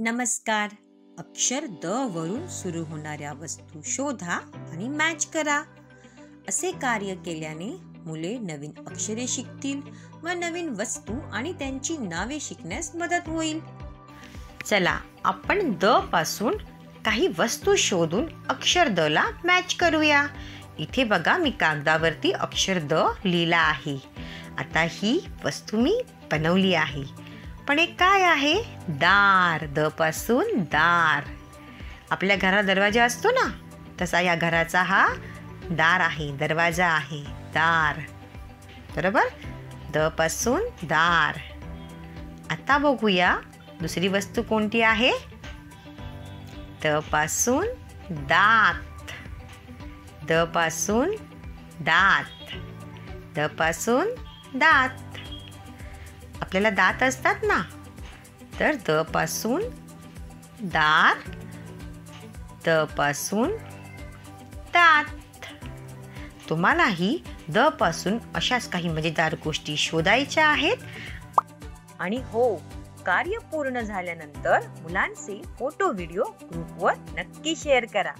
नमस्कार. अक्षर द वरून सुरू होणाऱ्या वस्तू शोधा आणि मॅच करा. असे कार्य केल्याने मुले नवीन अक्षरे शिकतील व नवीन वस्तू आणि त्यांची नावे शिकण्यास मदत होईल. चला आपण द पासून काही वस्तू शोधून अक्षर द ला मॅच करूया. इथे बघा मी कागदावरती अक्षर द लिहिला आहे. आता ही वस्तू मी बनवली आहे. पण एक काय आहे? दार द पासून दार. आपल्या घरात दरवाजा असतो ना तसा या घराचा हा दार आहे दरवाजा आहे दार. बरोबर? द पासून दार. आता बघूया दुसरी वस्तू कोणती आहे? द पासून दात. द पासून दात. द पासून दात. आपल्याला दात असतात ना तर द पासून दार द पासून दात. तुम्हालाही द पासून अशाच काही मजेदार गोष्टी शोधायच्या आहेत. आणि हो कार्य पूर्ण झाल्यानंतर मुलांचे फोटो व्हिडिओ ग्रुपवर नक्की शेअर करा.